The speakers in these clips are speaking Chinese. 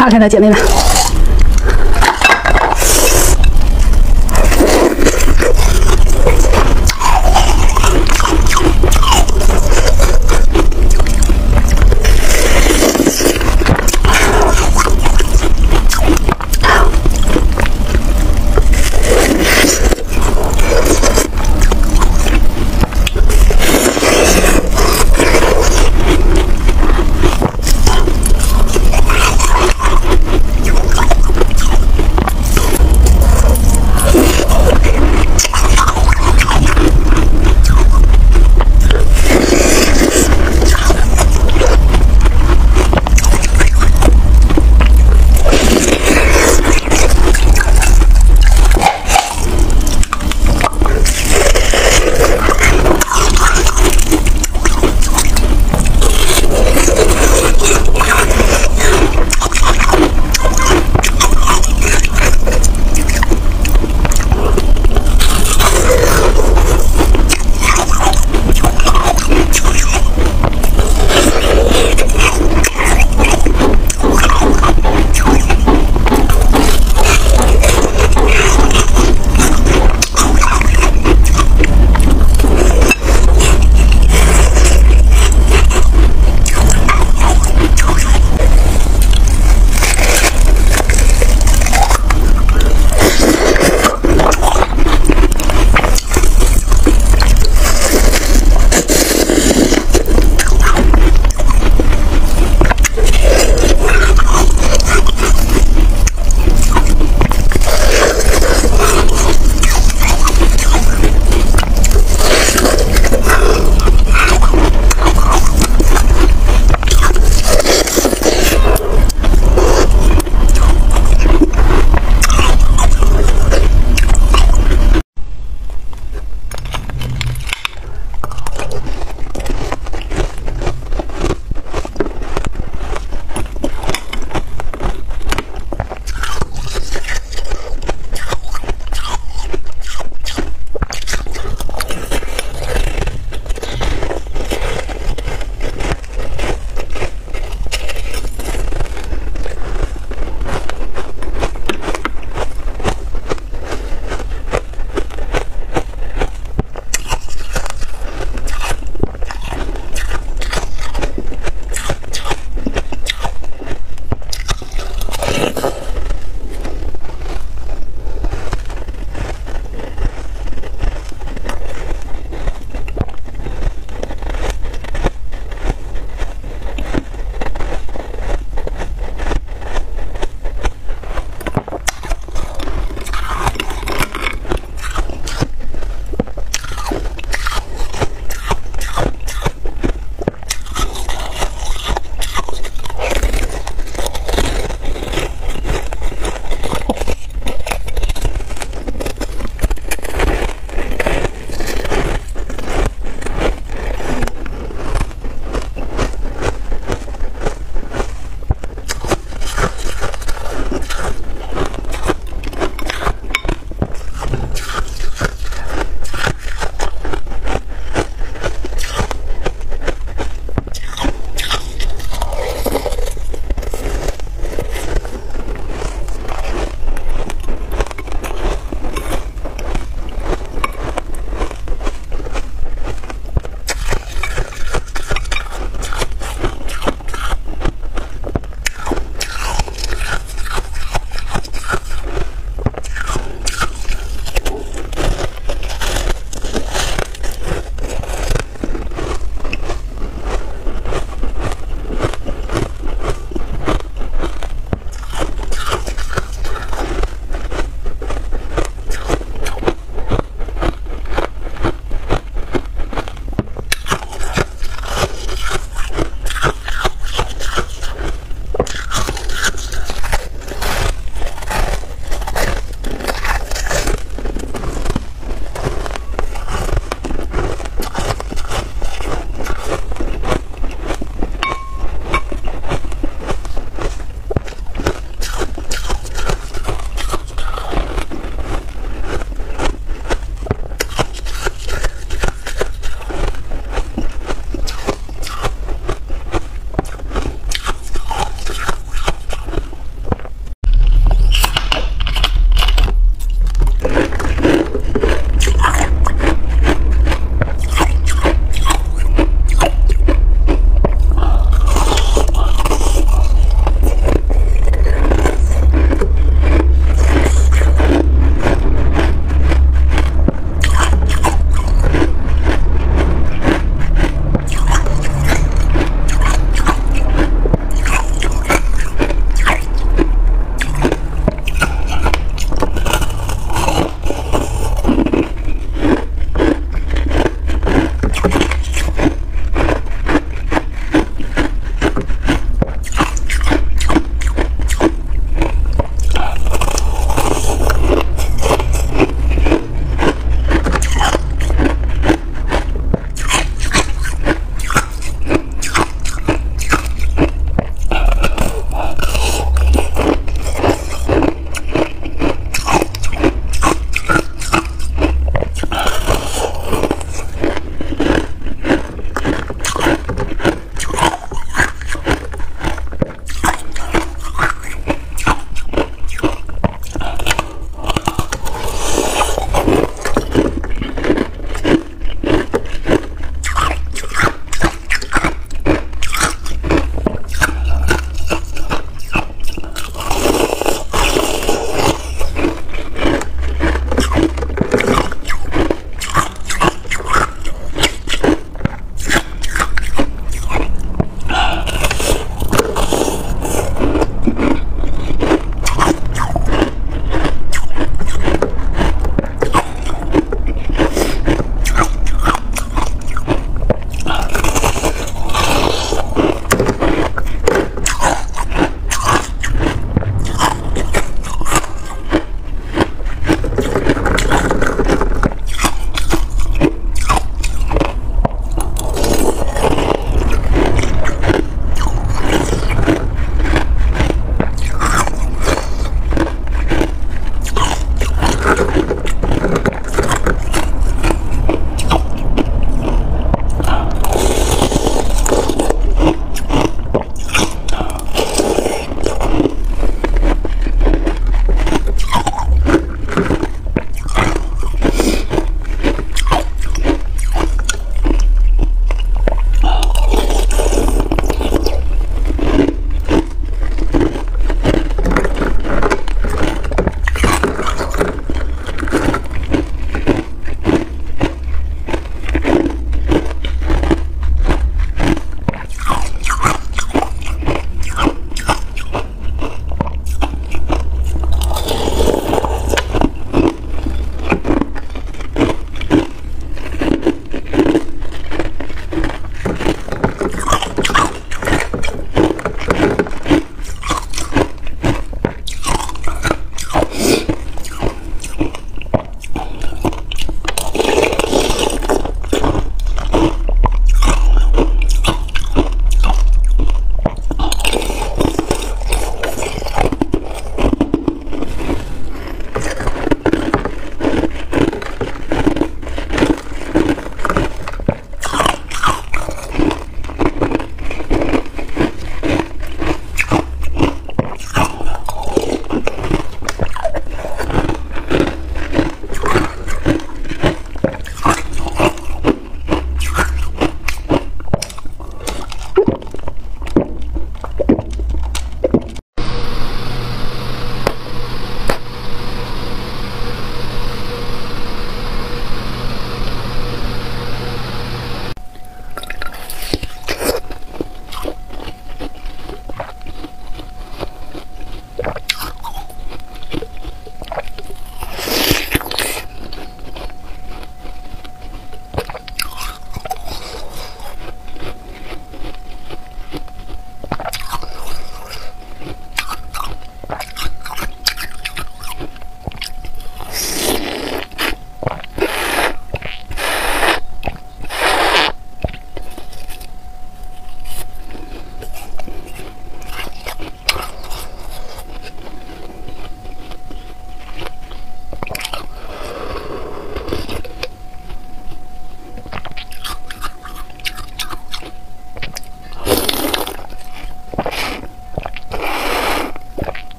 打开了，姐妹们。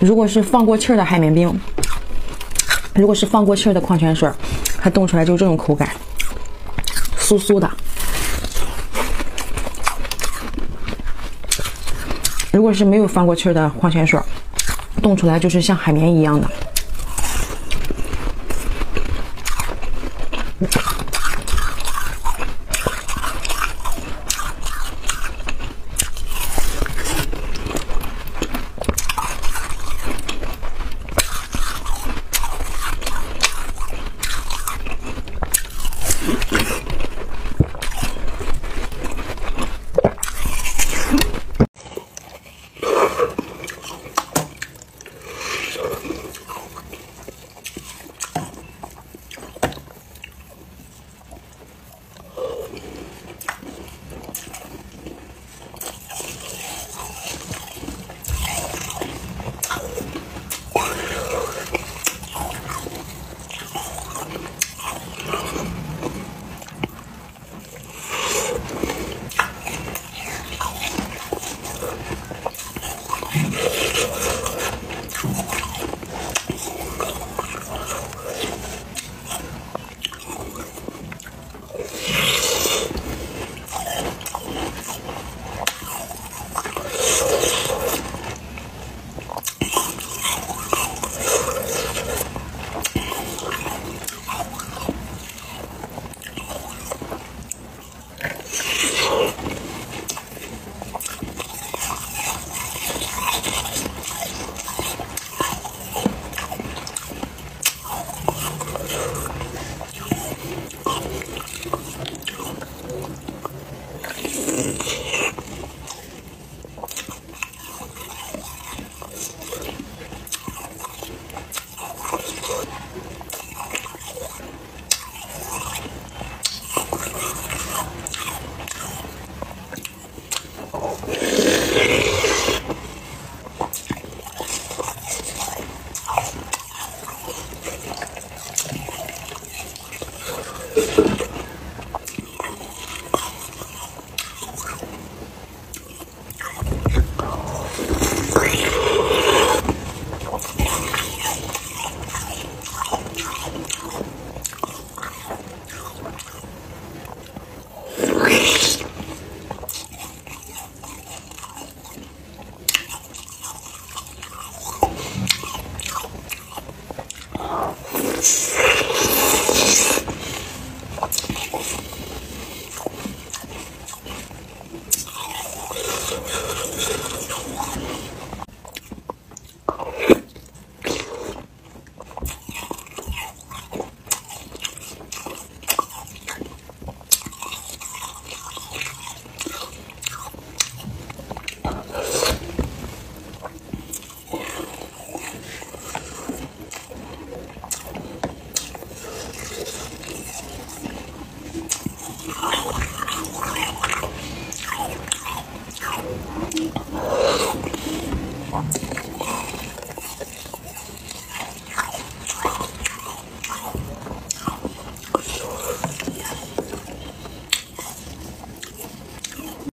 如果是放过气儿的海绵冰，如果是放过气儿的矿泉水，它冻出来就这种口感，酥酥的。如果是没有放过气儿的矿泉水，冻出来就是像海绵一样的。